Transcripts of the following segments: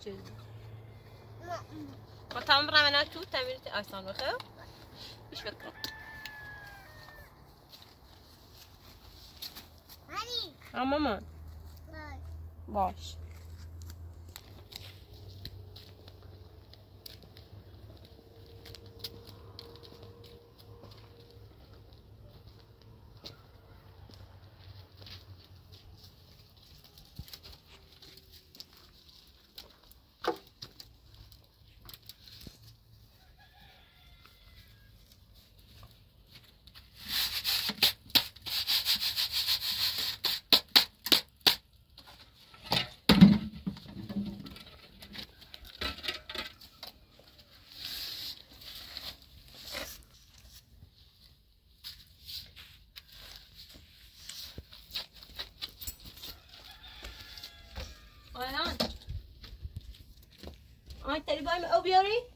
تصادف چه؟ با تمام رمنا تو تمیرت آسان بخیر ایش بکر اما من باش Anybody my OBOD?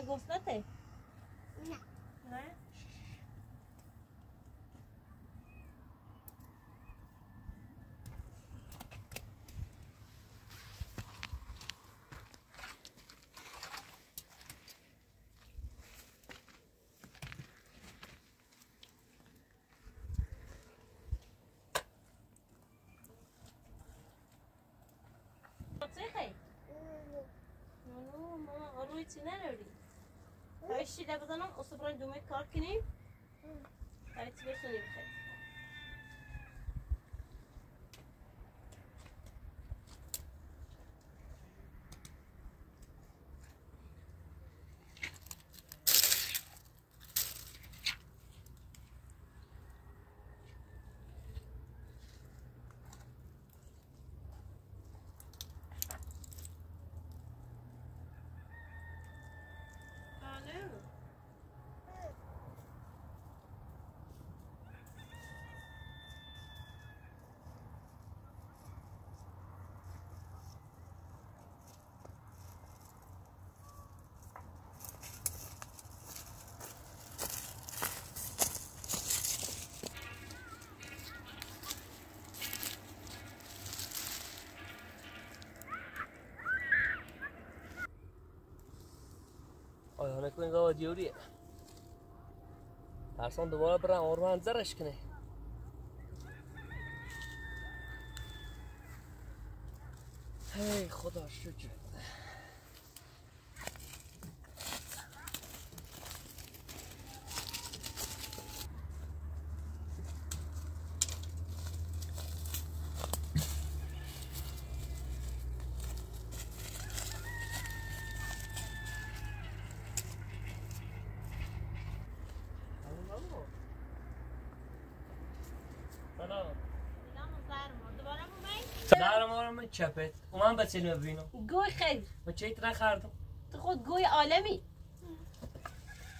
آمد گفتته؟ نه نه؟ صحيح ماما روی چی نداری باید شیله بزنم و صبران دومه کار کنیم باید چی بسونیم خیلی بله آیا نکنه گاوا دیوریه؟ ترسان دوباره برم اور من زرش کنه. هی خدا شکر سلام سلام زهر ما دوباره مومی زهر ما رو من چپت. اومم به سینما ببینم. گوی خیلی. و چه ایت نخردم تو خود گوی عالمی.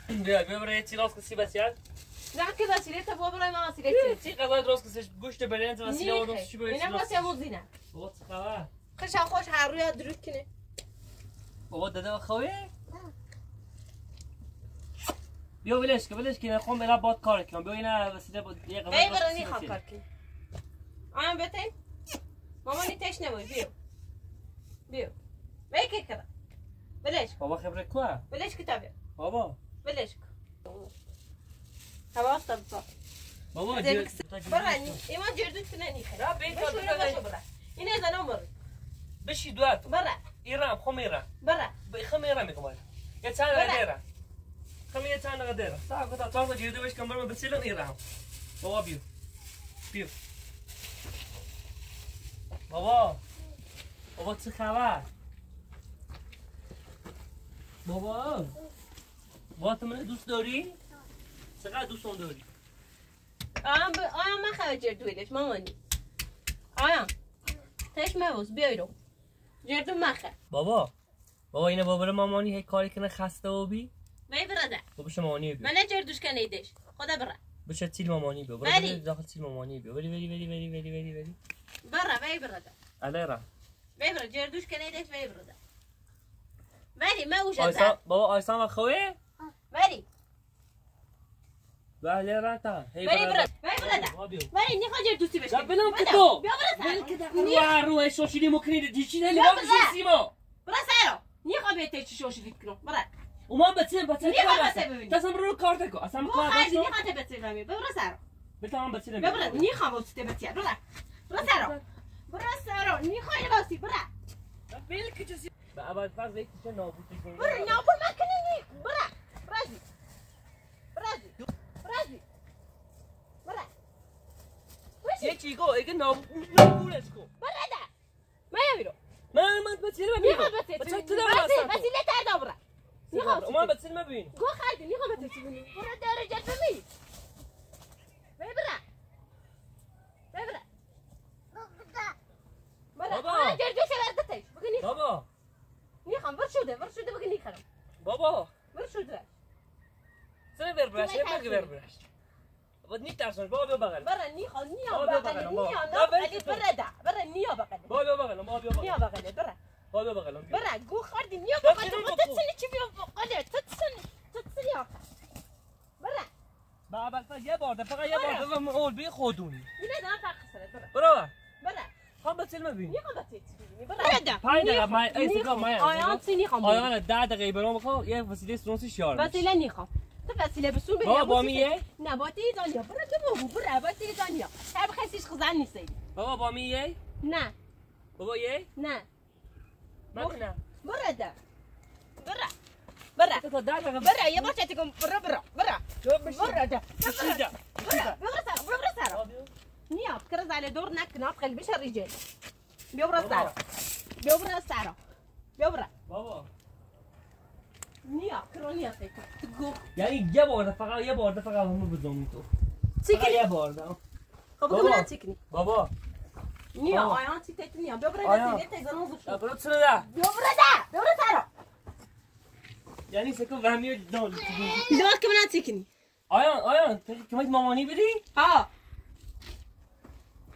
بیا بیا برای چی راست کسی بسیار نه که وسیله تا برای ما وسیله چی چی غذا درست کسیش گوشت و سیاه و دوست چی باید اینم واسه موزینه بابا چه خبر؟ خوش خوش هر روی درود کنه. بابا داده خوی بیا ولش که ولش که خون بلا باد کار کنم بیا اینا وسیله بود یه درست برای کسی. کار کنی آیم بتین. ماما انت إيش ناوي بيو بيو که کرد بلاش بابا خبرك كوا بلاش کتابه بابا بلاش هوا استم بابا برا اني ما جردت فناني خرا بيت تو برا اینه زنم نمر بشي دوات برا ايران خميره برا بخم مقبل میگم يتانا غديرة خميره يتانا غديرة تعال قطع جيده باش كمل كنبرمج بتسيلن إيراهم بوا بيو بيو بابا. بابا چه خبر؟ بابا. من دوست داری؟ چقدر دوستم داری؟ آیم ب... آیم من خواهد جردویلش مامانی آیم تش موز بیای رو. جردو مخه. بابا. بابا اینه بابا مامانی هی کاری کنه خسته و بی. بی براده بابا شما مامانی بیو من جردوش کنه ایدش. خدا برا بشه تیل مامانی بلی. برو داخل تیل مامانی بری بری بری بری بری بری بری. برا بی براده علیرا بی برا جردوش کنه ایدش بی براده ولی ما آیسان ازد بابا آیسان و خوی ولی بله را تا بیو ولی نیخوا جردوسی بشه لا بلام بده. کتو. بیا برا سر روح روح شوشیدی مکنی دیچی نه بیا لیوان بزن. سیما برا سر نیخوا بیتی چی شوشی فکر کنم برا اوما بچه بچه نیخوا کار بچه است ببینی. تصم رو کار تکو اصلا بو کار خیلی داشتم نیخوا تبتی بمی برا سر بتام بچه بیا برا نمی نیخوا بوسی تبتی برا برا سر برا سر نیخوا باسی برا بیل که چیزی به اول فرض یک چه نابودی کنی برا نابود مکنی نی برا برازی برازی برازی برا یه چی گو اگه نابود نابودش کو برا ده ما یمیرو من من بچه نمی نیخوا بینم بسی بچه تو دارم اصلا بسی لتر دابرا نیخوا اوما بچه نمی بینم گو خیلی نیخوا بسی بینی برا درجت بمی ببرا ببرا برا بابا. آه جرجوش بردتش بگی نیخوا بابا. نیخوام بر شده بر شده بگی نیخرم. بابا. بر شده. سر بر برش یه. مگه بر برش. بود نیت ترسون بابا بیا بغل. برا نیخوام نیا بغل نیا بابا. نه تو. برا ده برا نیا بغل. بابا بیا بغل بابا بیا نیا بغل. بغل برا بابا بغل برا گو خردی نیا بغل. تو بابا؟ تتسنی چی بیا بغل؟ تتسنی تتسنی آخر برا بابا فقط یه بار فقط یه بار. اول بی خودونی. اینه دارم فرق سرت برا برو. برا بینی برا ده پنج دقیقه من ایسا من آیان سی نیخوام آیان ده دقیقه برام بخوا یه وسیله سرونسی شیار وسیله نیخوام تو وسیله بسون بری بابا، یا با بوسی میه؟ سه- نه با ایزانیا برا تو بابو برا با ایزانیا هر خسیش خزن نیستی بابا با می یه نه بابا یه نه من نه برا ده برا برا برا یه بار چتی کن برا برا برا برا ده بشیده برا برا سر برا سر نیا فکر زال دور نک ناب خیلی بشه ریجل بیا برا سر. بیا برا سر. بیا برا بابا. فکر تو گو. یعنی یه بار ده فقط بار ده فقط همو بدونی تو. یه بار ده خب من چیکنی بابا. نیا بیا برا آیان. وسیله تیزانو بشو برو چرا ده ده بیا برا سر. یعنی سکو وهمی دان دور که من چیکنی آیان آیان تو کمیت مامانی بدی ها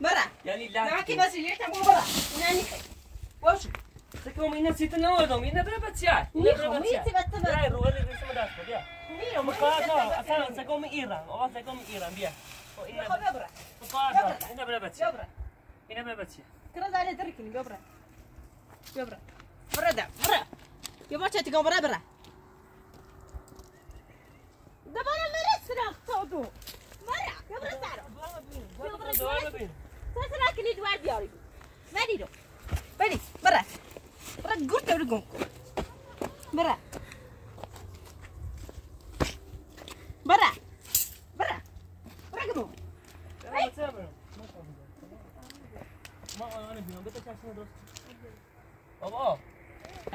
برا یعنی نه که لحظه وسیله تا برا نه نیخی باش سکو اینه سیت نوردم اینه بره بچه اینه بره نیخو بچه میتی بیا بته رو ولی ریسم دست بیا نیو مخاطب اصلا سکو می ایران آقا سکو می ایران بیا بیا برا مخاطب اینه بره بچه بیا برا بره بچه کرا زال درکنی بیا برا بیا برا برا ده برا بیا با چتی کن برا برا دوباره مرا سراغ تو دو برا بیا برا سر دوباره ببین سسرا بیاری بری رو بری برا برا برا برا برا گمو ما آیانه بیام بده چشم درست بابا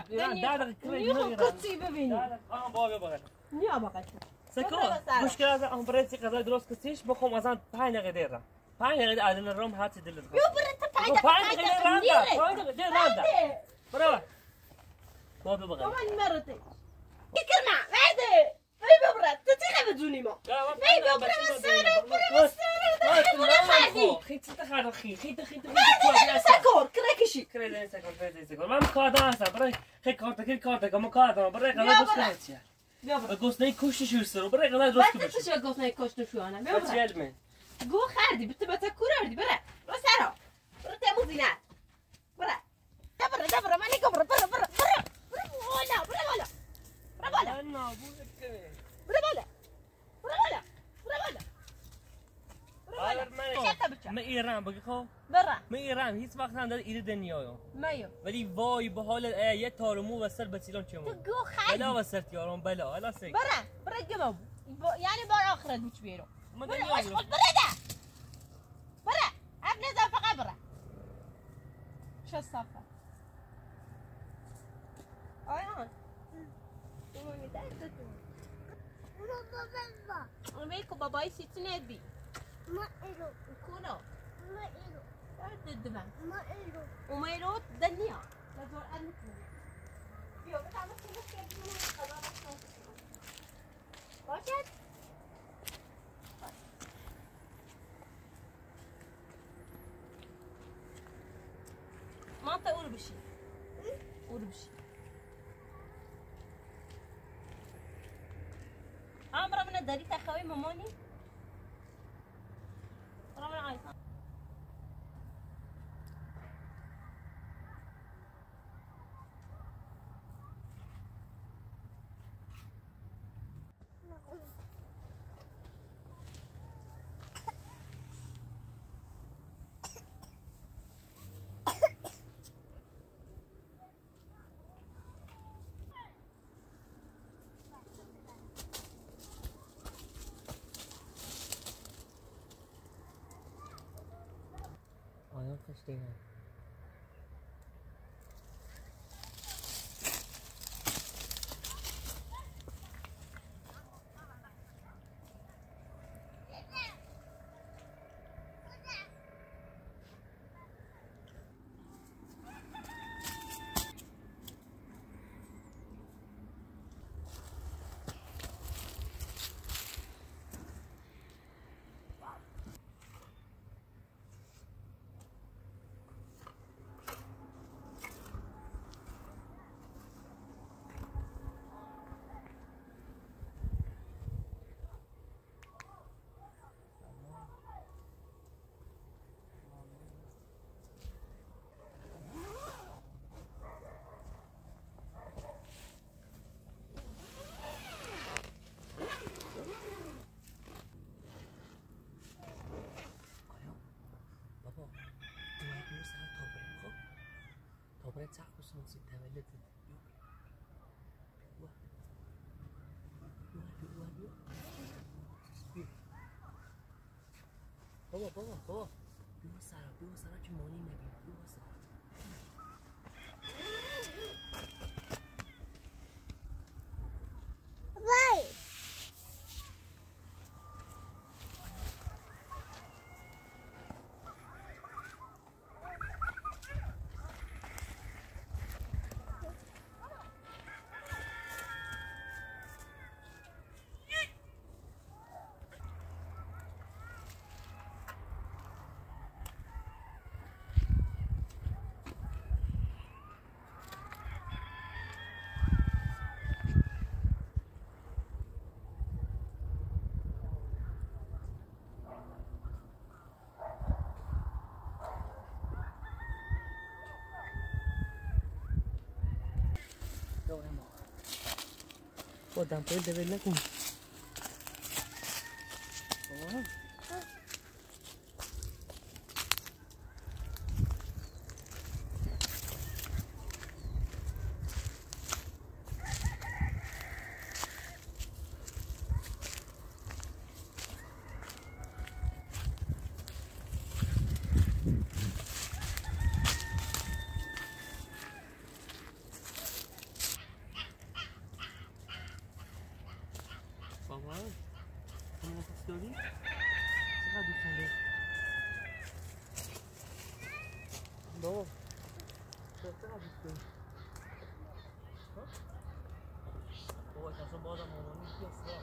نیخو ایران کسی ببینی آها بابا نیا بقیت سکو بابا بسر. مشکل از آن برای چی غذا درست کسیش بخوام از paanga gadi aadina rom hati dilid ko yubrata paanga paanga gadi randa paanga gadi randa brava bobi bagal man marate ikrna wade ay bobra tatiga بدوني ما ay bobra masara bobra masara bobra fadi khit takhad khi khit khit khit sakor krakishi krede sakor krede sakor mam qada sa bray khit korta khit korta kam qada bray qada bus ya بابا قصني كوش شو سر بره قلا روش كوش شو قصني كوش شو أنا بابا بيبرد علمه قو خاردي بتبى تكور اردي برا برا سارة برا تامو زينات برا دبرا دبرا ماني قبرا برا برا برا برا ولا برا ولا برا ولا من نابودت کنه برا ولا برا ولا برا ولا برا ولا من شتا بچه من ایران بگی خب برا من ایران هیچ وقت هم در ایره دنیایم مايو ولی وای به حال یه تارمو و سر بسیلان چه مون تقو خاردي بلا و سر تیارم بلا حالا سیک برا برا جمو يعني برا اخر دوش واش قلت برا برا عاد نزافة برا شو الصفة أي هون. مامي تعال بابا بابا ميكو بابا يسي تنادي ما إلو. كونو ما إلو. تعال تدبع ما إلو. وما إلو دنيا لازور أنك يو بتعمل كيف كيف كيف كيف كيف كيف كيف عمرو من الدريت آیا کشتی نه بابا اومد میره سر تابره خب تابره سخت و سانسی تولد بابا بابا بابا بیا سرا بیا سرا Por tanto, de verla con... بابا اصلا بازم مامانی یکی اصلا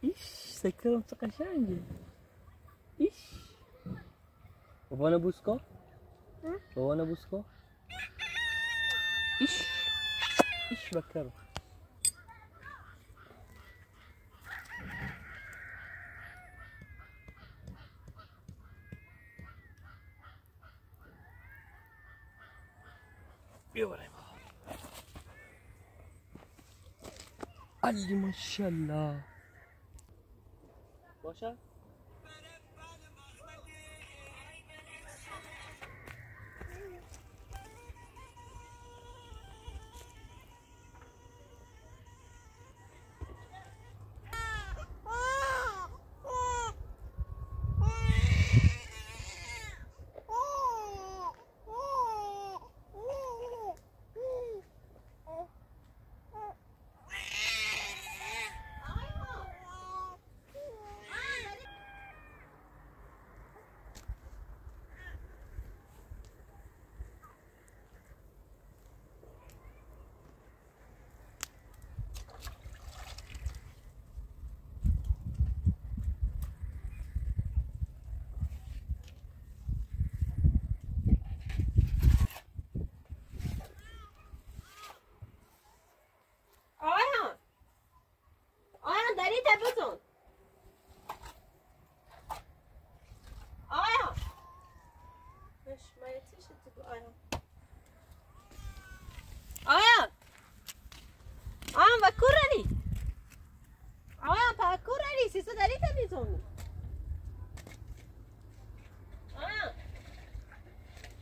ایش سکرم چه قشنگه ایش بابا بوس بكره يا ولد. ما شاء الله. ما شاء الله. داری مش ما یتیش تو آیان آیان آیان و کورانی آیان پا کورانی سیسو داری. تبتون آیان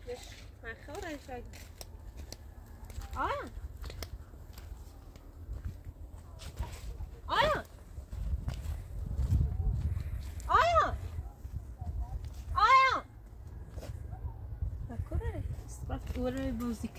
مش ما خورای شاید. رفت دوره بازی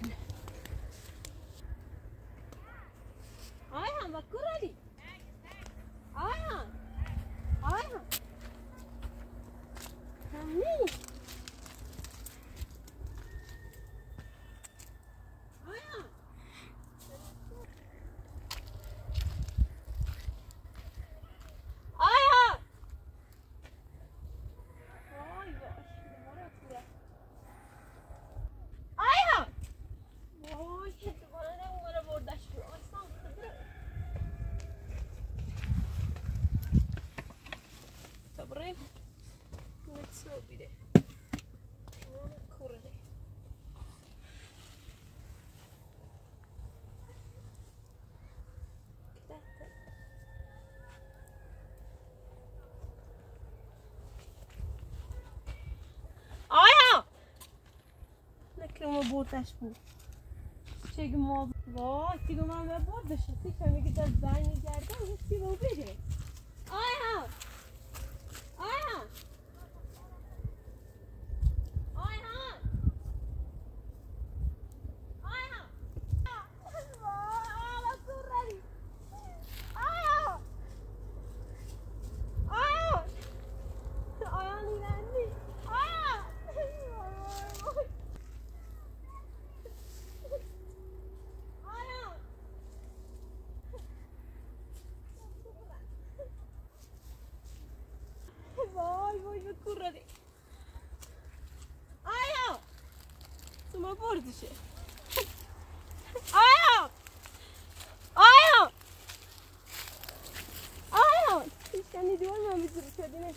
Добре. Не се обиде. Много курне. Къде е? آیا نکره ما بردش بود چگه ما وای تیگه من به بردش سی که میگه در زنگ گردم یه سی رو بره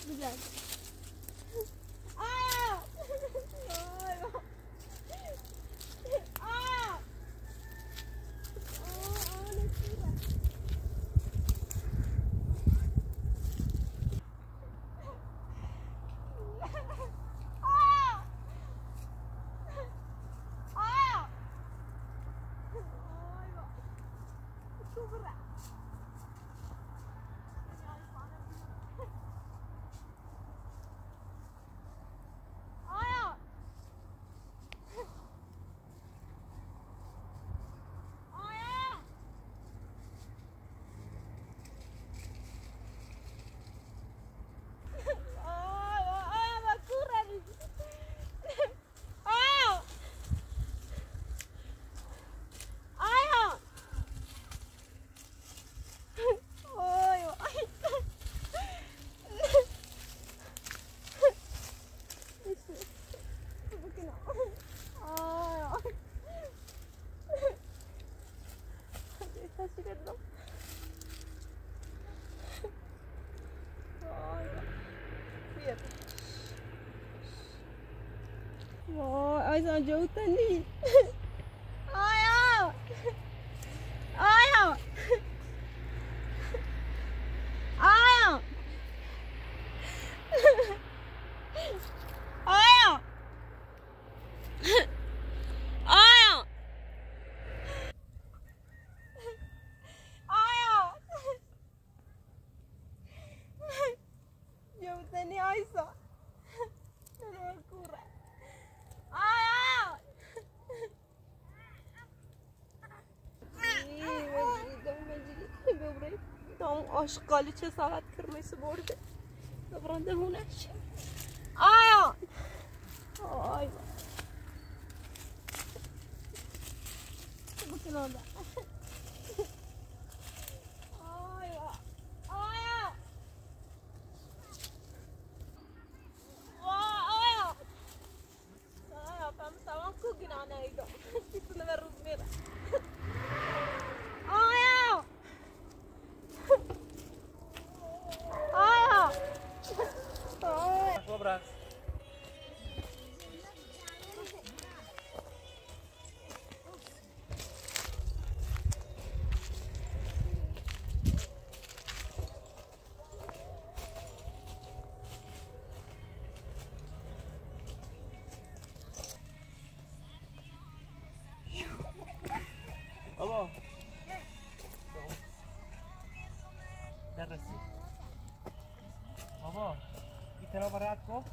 是不？وای آیزان جوتنی آیا oshqoli jasorat kirmaysa bo'ldi bironta unash oyoq oy bu کن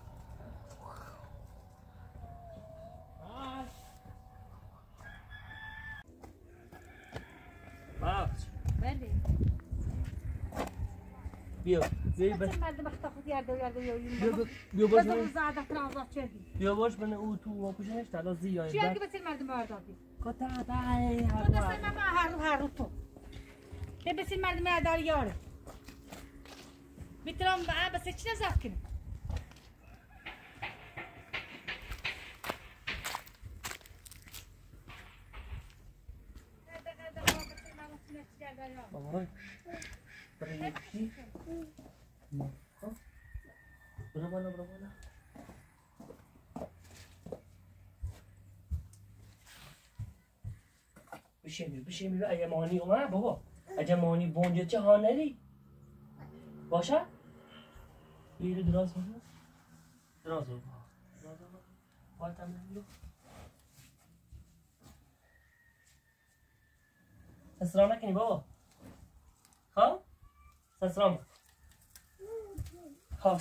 بخش بله. بیا. زی بس. مردم اختفت یرده و یرده و بیا یرده بیا باش من زاده ترانزات چردی بیا باش من او تو و پوشنش تا زی یا چی اگه بسیل مردم اردادی کتا تو هر من هر رو هر رو تو. ده بسیل مردم اردار یاره می‌تونم با بس چی نزد کنم بابا برای چی برو بالا برو بالا بشین بشین بیا اگه مانی اومد بابا اگه مانی بونجه چه ها نری. باشه؟ بیرو دراز بابا. دراز بابا. پایت هم نمیرو سسرام نکنی بابا. ها سسرام ها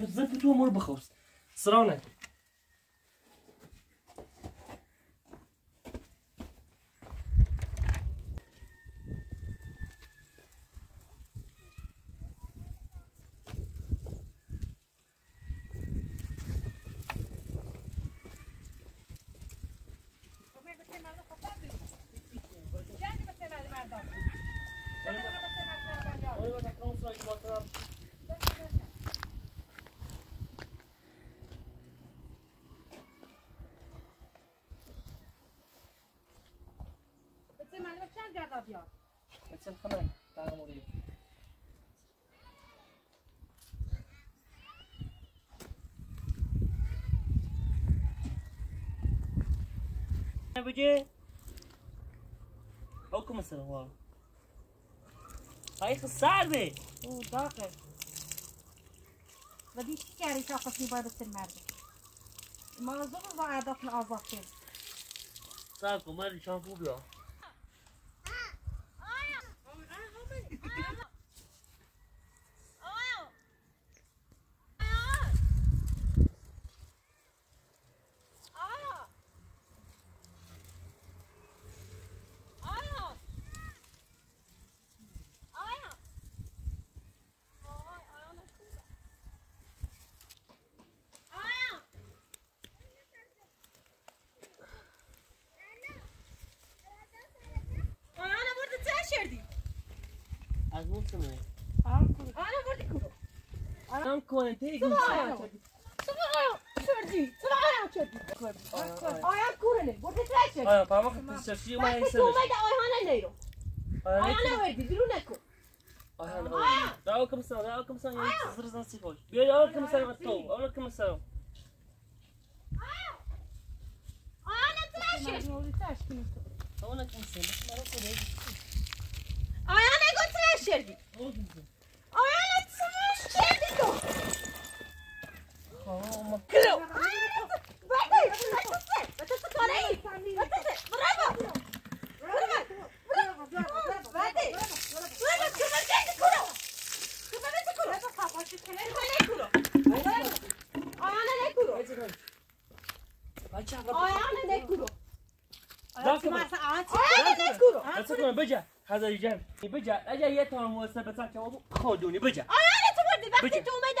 زد تو امور بخوست سرام نکن. Ne böce? Oku mesela var. Ay serde. او داغه و دیش چی کردی تا خواهی باید بسیل مردم موضوع رو با اهداف آزاد کرد Sağ ol, ben şampu bia. Az mutlu mu? Tam konete Ayağım kurene. Burada tıraş et. Ay, parmak kısacak. Şu Ben mayayı de sen. olmayı da ayağına neyro. Ay, Ayağına verdi. Biru ne ko. آهان آهان دعوكم السلام دعوكم السلام يا زرزان سيفوش بيا دعوكم السلام الطو دعوكم السلام Ayağına tıraş et. دعوكم السلام بس ما نقول Ayağına gö tıraş et. Ayağına tıraş et. هذا Kilo. Bakın. Bakın. Bakın karayı. Bakın. Bravo. Bravo. هذا الجنب بجا اجا يتهم وثبتك ابو خودوني بجا Ayağına tıvırdı. Vakti Bıcak. tuğmaydı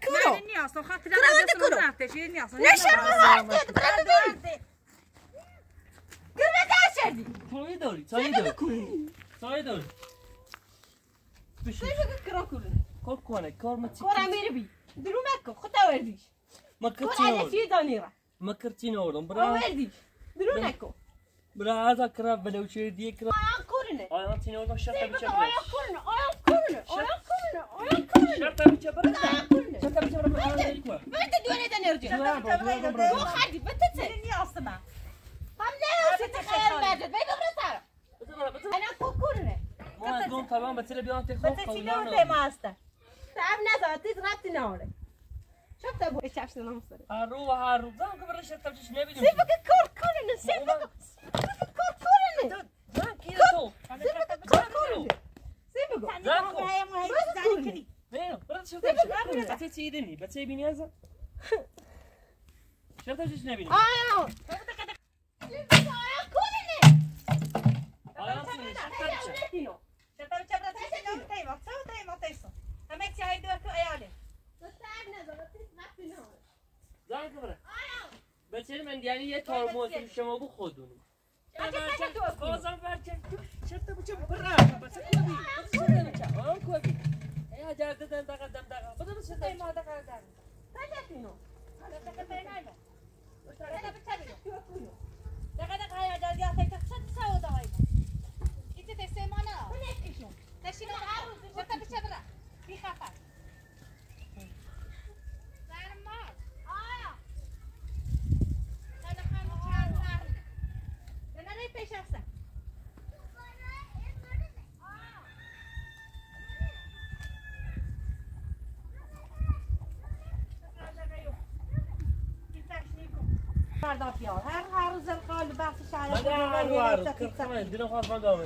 黒黒だって黒 ne şarkı vardı burada değil. görmedi aşağıdı sağa doğru sağa doğru sağa doğru düşün. Kıra kuru kor kone kor mı çıktı kora mirbi durmak kuta verdiş makartino kora lefi danira makartino oğlum bravo verdiş durmak biraz akra böyle şey diye kıra شي دي كرا Ayak kurunu. انا تينو ده شرطه Sırfı بشبرا ayak kurunu. Ayak kurunu. Ayak kurunu. Ayak kurunu. شرطه بشبرا Ayak kurunu. شرطه بشبرا Ben de düğüneden öreceğim. Yok hadi bitti. Tam ne olsun tıkayar verdi. Ben de bırakarım. Ana kokurunu. ما تقوم طبعا بتصير بيان تخوف تعب نزل تزرعت نوري شفت ابو ايش عشان نمصر هارو هارو دام قبل شرطه بتش نبي سيبك كوركورن سيبك سيبك كوركورن زان تو سيبك كوركورن سيبك وينو برد شرطه هذا شرطه بتش نبي اه كورن انا شرطه بتش زان قبل بتصير من يعني یه ترمز شما بو خودونی بازم برچن شرطه بچه برا بس کوبی شرطه بچه آن کوبی ای هجر دادن دقا دم دقا بدون شرطه ما دقا دم هر هر روز القال بحث من هر وارد كرخم دلم خواست من دامه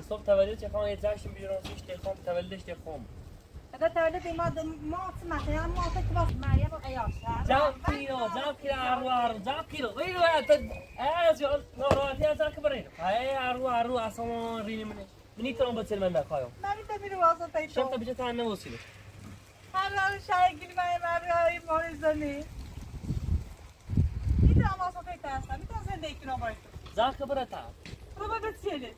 صبح تولد چه خواهم یه جشن بیرون سیش تخم تولدش تخم هذا تولد ما ما سمعت يا ما تكبر مريم وعياش جام هاي عرو عرو اصلا ريني مني مني ترون بتصير من دقايق من تبي واسطة شرطه تيتو بجت عنا وصلت هر هر شاي گیری من مرگای ماریزانی می‌تونم واسطه تیتو هستم می‌تونم زندگی کنم باید ذاك برتا رو به بسیله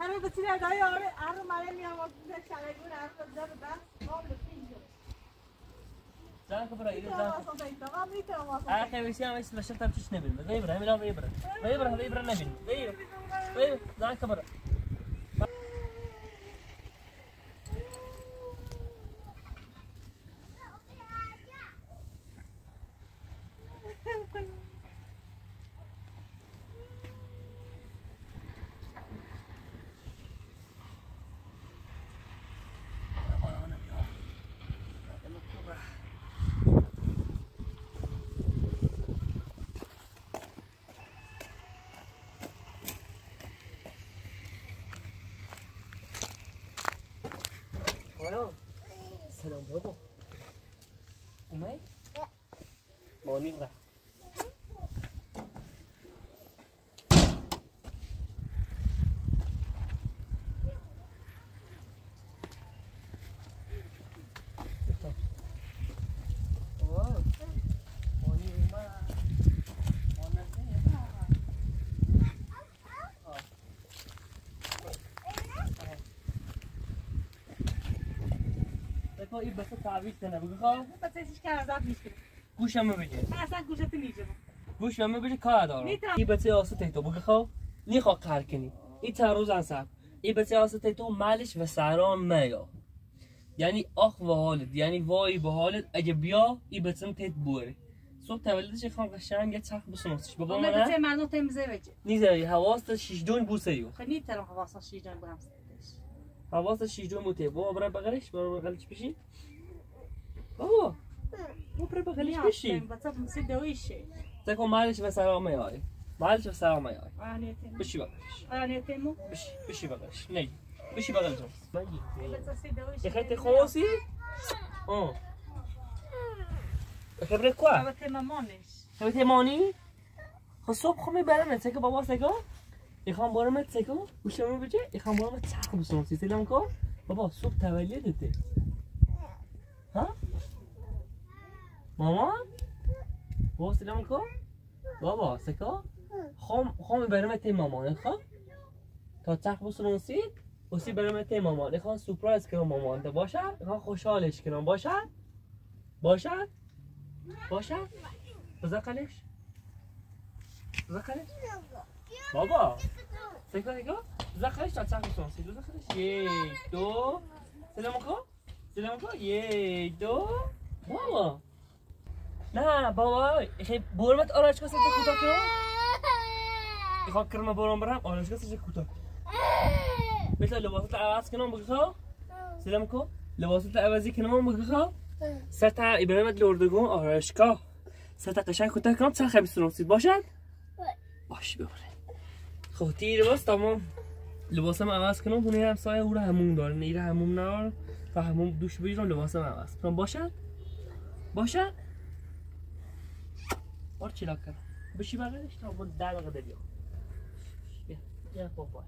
همه بسیله دایی آره هر رو مریم میام واسطه شاي گون هر رو زده بس قابل فیلم ذاك برا إذا می‌تونم ذاك واسطه زانك برا إلى زانك آخر ويسيا ما يسمع شرطة بتشنبل ما غيبر هم لا غيبر غيبر هذا غيبر نبل غيبر غيبر زانك برا ذاك برا سلام بابا اومد؟ مانی برا تو این بس تعویض کنه. بگو خب بچه ایش که میشه گوشم بگه اصلا گوشت نیجه گوش همه بگه کار دارم. این بچه آسه تو بگو خب نیخوا قهر کنی. این تروز انصب این بچه آسه تو مالش و سران میا یعنی آخ و حالت. یعنی وای به حالت. اگه بیا این بچه تیت بوره. صبح تولدش خان قشنگ یه چرخ بسنوسش بگو اما منه بچه مردم تمیزه بچه نیزه حواست شیش دون بوسه یو خیلی ترم حواسا شیجان برم حواست شیش دون بوته بابا برای بغلش برای بغلش بشی بابا بابا برای بغلش بشی تکو مالش و سران میای مالش سران میای آنیتیم بشی بغلش. بشی بشی بغلش. نه بشی بغل جون مگی بچه سی دویشه خیلی خواستی؟ آه خبره کوا؟ البته مامانش. خبره مانی؟ خب صبح خو می‌برم تکو بابا سگا می‌خوام برم تکو گوشم بجه می‌خوام برم چرخ بسونم سیستم کو بابا صبح تولدته ها؟ ماما؟ بابا سلام کو بابا سکا خام خام برم تی مامان خب تا چرخ بسونم سید وسی برم تی مامان می‌خوام سورپرایز کنم مامان ده باشه؟ می‌خوام خوشحالش کنم. باشه؟ باشه؟ باشه؟ بزقلش بزقلش بابا سکا سکا بزقلش تا چرخ بسونم سید بزقلش یک دو سلام کو سلام کو یک دو بابا نه بابا خیلی برمت آرایشگاه سه کوتاه کنم می‌خوام کرم برام برم آرایشگاه سه کوتاه مثل لباسات عوض کنم بگو خواه سلام کو لباسات عوضی کنم بگو خواه سه تا ابراهیمت لردگون آرایشگاه سه تا قشنگ کوتاه کنم چند خبیست رسید باشد باش ببره خب تیر باز تمام. لباسم عوض کنم بونه همسایه او رو همون داره. نیره همون نار تا همون دوش بگیرم لباسم عوض کنم. باشد باشد بار چیلا کنم بشی بغلش تا در دقیقه بیا بیا باش